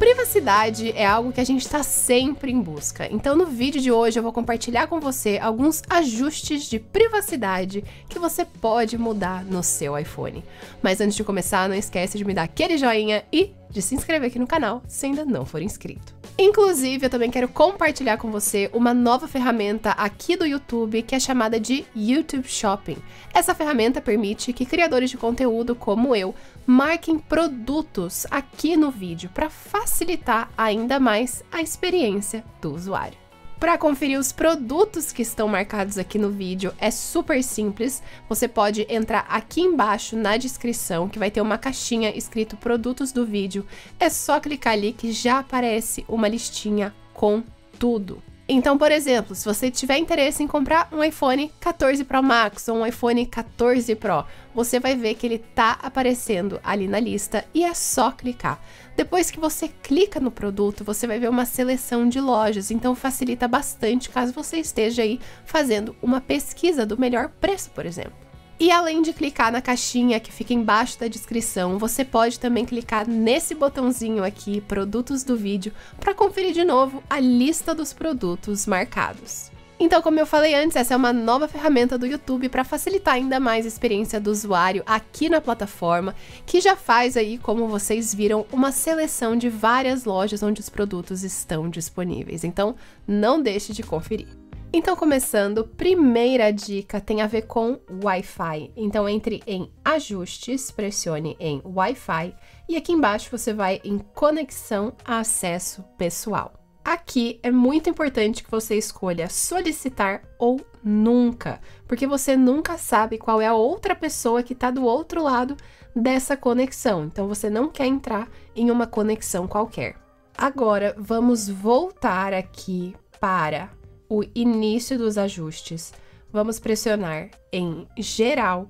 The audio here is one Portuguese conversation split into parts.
Privacidade é algo que a gente está sempre em busca. Então, no vídeo de hoje, eu vou compartilhar com você alguns ajustes de privacidade que você pode mudar no seu iPhone. Mas antes de começar, não esquece de me dar aquele joinha e de se inscrever aqui no canal se ainda não for inscrito. Inclusive, eu também quero compartilhar com você uma nova ferramenta aqui do YouTube que é chamada de YouTube Shopping. Essa ferramenta permite que criadores de conteúdo como eu marquem produtos aqui no vídeo para facilitar ainda mais a experiência do usuário. Para conferir os produtos que estão marcados aqui no vídeo é super simples. Você pode entrar aqui embaixo na descrição, que vai ter uma caixinha escrito produtos do vídeo. É só clicar ali que já aparece uma listinha com tudo. Então, por exemplo, se você tiver interesse em comprar um iPhone 14 Pro Max ou um iPhone 14 Pro, você vai ver que ele tá aparecendo ali na lista e é só clicar. Depois que você clica no produto, você vai ver uma seleção de lojas, então facilita bastante caso você esteja aí fazendo uma pesquisa do melhor preço, por exemplo. E além de clicar na caixinha que fica embaixo da descrição, você pode também clicar nesse botãozinho aqui, produtos do vídeo, para conferir de novo a lista dos produtos marcados. Então, como eu falei antes, essa é uma nova ferramenta do YouTube para facilitar ainda mais a experiência do usuário aqui na plataforma, que já faz aí, como vocês viram, uma seleção de várias lojas onde os produtos estão disponíveis. Então, não deixe de conferir. Então, começando, primeira dica tem a ver com Wi-Fi. Então, entre em Ajustes, pressione em Wi-Fi e aqui embaixo você vai em Conexão a Acesso Pessoal. Aqui é muito importante que você escolha solicitar ou nunca, porque você nunca sabe qual é a outra pessoa que está do outro lado dessa conexão. Então, você não quer entrar em uma conexão qualquer. Agora, vamos voltar aqui para o início dos ajustes, vamos pressionar em geral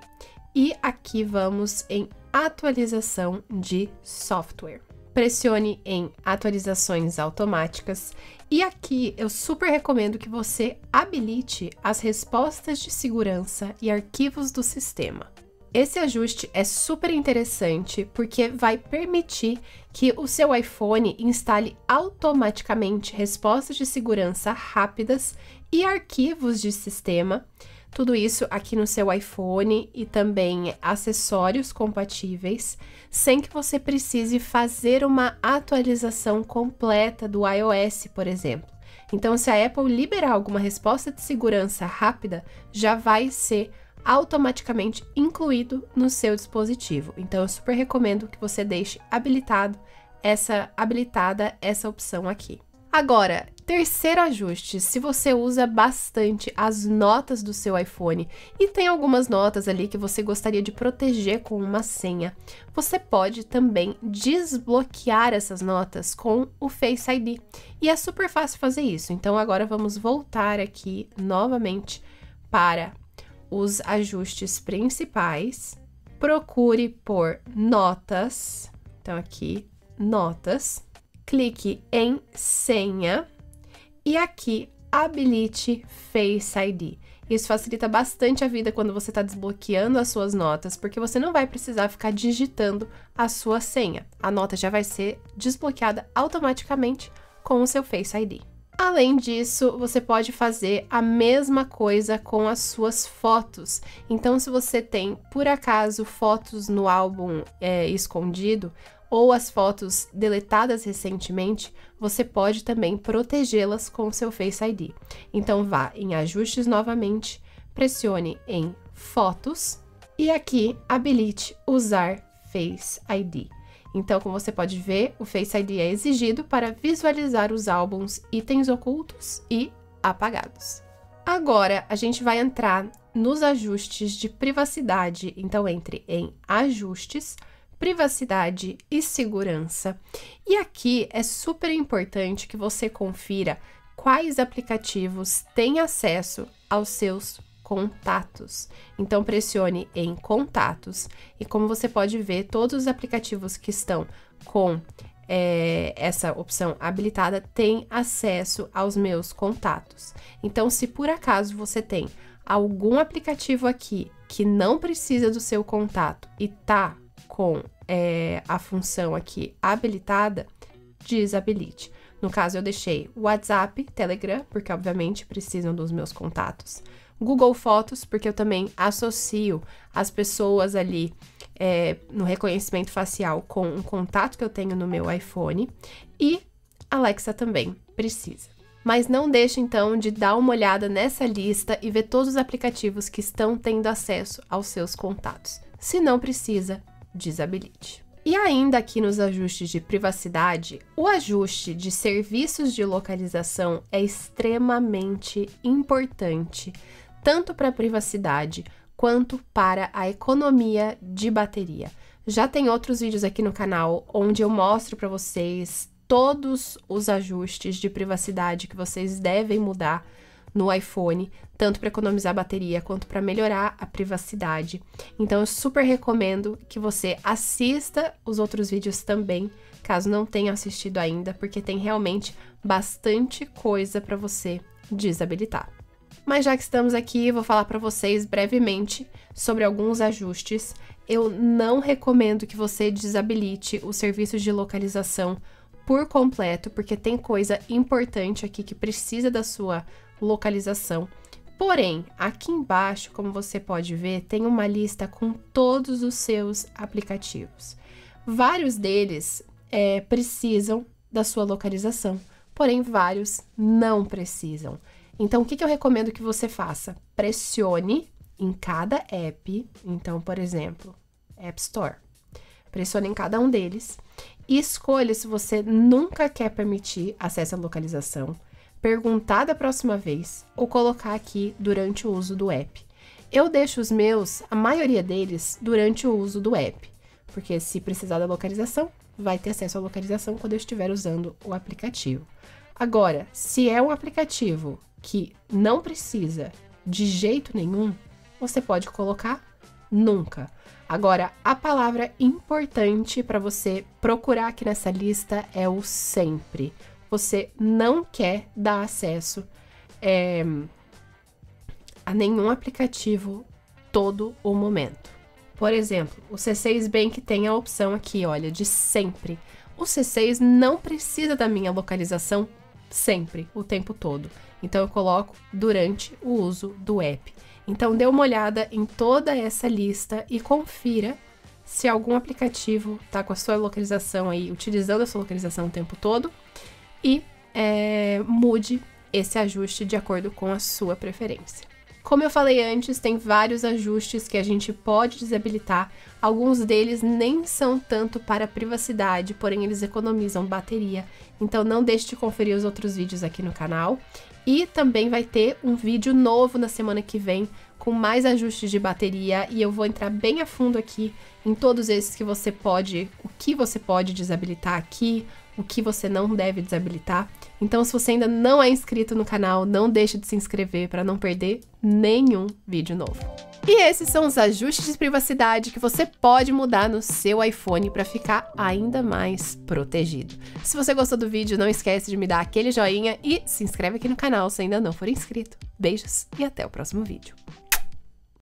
e aqui vamos em atualização de software. Pressione em atualizações automáticas e aqui eu super recomendo que você habilite as respostas de segurança e arquivos do sistema. Esse ajuste é super interessante porque vai permitir que o seu iPhone instale automaticamente respostas de segurança rápidas e arquivos de sistema. Tudo isso aqui no seu iPhone e também acessórios compatíveis, sem que você precise fazer uma atualização completa do iOS, por exemplo. Então, se a Apple liberar alguma resposta de segurança rápida, já vai ser automaticamente incluído no seu dispositivo. Então eu super recomendo que você deixe habilitado essa habilitada essa opção aqui. Agora, terceiro ajuste, se você usa bastante as notas do seu iPhone e tem algumas notas ali que você gostaria de proteger com uma senha, você pode também desbloquear essas notas com o Face ID. E é super fácil fazer isso. Então agora vamos voltar aqui novamente para os ajustes principais, procure por notas, então aqui, notas, clique em senha e aqui habilite Face ID. Isso facilita bastante a vida quando você está desbloqueando as suas notas, porque você não vai precisar ficar digitando a sua senha. A nota já vai ser desbloqueada automaticamente com o seu Face ID. Além disso, você pode fazer a mesma coisa com as suas fotos. Então, se você tem, por acaso, fotos no álbum é, escondido ou as fotos deletadas recentemente, você pode também protegê-las com o seu Face ID. Então, vá em Ajustes novamente, pressione em Fotos e aqui habilite Usar Face ID. Então, como você pode ver, o Face ID é exigido para visualizar os álbuns, itens ocultos e apagados. Agora, a gente vai entrar nos ajustes de privacidade. Então, entre em Ajustes, Privacidade e Segurança. E aqui é super importante que você confira quais aplicativos têm acesso aos seus contatos. Então pressione em contatos e como você pode ver, todos os aplicativos que estão com é, essa opção habilitada têm acesso aos meus contatos. Então, se por acaso você tem algum aplicativo aqui que não precisa do seu contato e tá com é, a função aqui habilitada, desabilite. No caso, eu deixei WhatsApp, Telegram, porque obviamente precisam dos meus contatos. Google Fotos, porque eu também associo as pessoas ali é, no reconhecimento facial com um contato que eu tenho no meu iPhone. E Alexa também precisa. Mas não deixe então de dar uma olhada nessa lista e ver todos os aplicativos que estão tendo acesso aos seus contatos. Se não precisa, desabilite. E ainda aqui nos ajustes de privacidade, o ajuste de serviços de localização é extremamente importante, tanto para a privacidade quanto para a economia de bateria. Já tem outros vídeos aqui no canal onde eu mostro para vocês todos os ajustes de privacidade que vocês devem mudar no iPhone, tanto para economizar bateria quanto para melhorar a privacidade. Então eu super recomendo que você assista os outros vídeos também, caso não tenha assistido ainda, porque tem realmente bastante coisa para você desabilitar. Mas já que estamos aqui, vou falar para vocês brevemente sobre alguns ajustes. Eu não recomendo que você desabilite os serviços de localização por completo, porque tem coisa importante aqui que precisa da sua localização. Porém, aqui embaixo, como você pode ver, tem uma lista com todos os seus aplicativos. Vários deles é, precisam da sua localização, porém, vários não precisam. Então, o que, que eu recomendo que você faça? Pressione em cada app, então, por exemplo, App Store. Pressione em cada um deles e escolha se você nunca quer permitir acesso à localização perguntar da próxima vez ou colocar aqui durante o uso do app. Eu deixo os meus, a maioria deles, durante o uso do app, porque se precisar da localização, vai ter acesso à localização quando eu estiver usando o aplicativo. Agora, se é um aplicativo que não precisa de jeito nenhum, você pode colocar nunca. Agora, a palavra importante para você procurar aqui nessa lista é o sempre você não quer dar acesso é, a nenhum aplicativo todo o momento. Por exemplo, o C6 Bank tem a opção aqui, olha, de sempre. O C6 não precisa da minha localização sempre, o tempo todo. Então eu coloco durante o uso do app. Então dê uma olhada em toda essa lista e confira se algum aplicativo está com a sua localização aí, utilizando a sua localização o tempo todo e é, mude esse ajuste de acordo com a sua preferência. Como eu falei antes, tem vários ajustes que a gente pode desabilitar. Alguns deles nem são tanto para privacidade, porém eles economizam bateria. Então não deixe de conferir os outros vídeos aqui no canal. E também vai ter um vídeo novo na semana que vem com mais ajustes de bateria e eu vou entrar bem a fundo aqui em todos esses que você pode, o que você pode desabilitar aqui, o que você não deve desabilitar. Então, se você ainda não é inscrito no canal, não deixe de se inscrever para não perder nenhum vídeo novo. E esses são os ajustes de privacidade que você pode mudar no seu iPhone para ficar ainda mais protegido. Se você gostou do vídeo, não esquece de me dar aquele joinha e se inscreve aqui no canal se ainda não for inscrito. Beijos e até o próximo vídeo.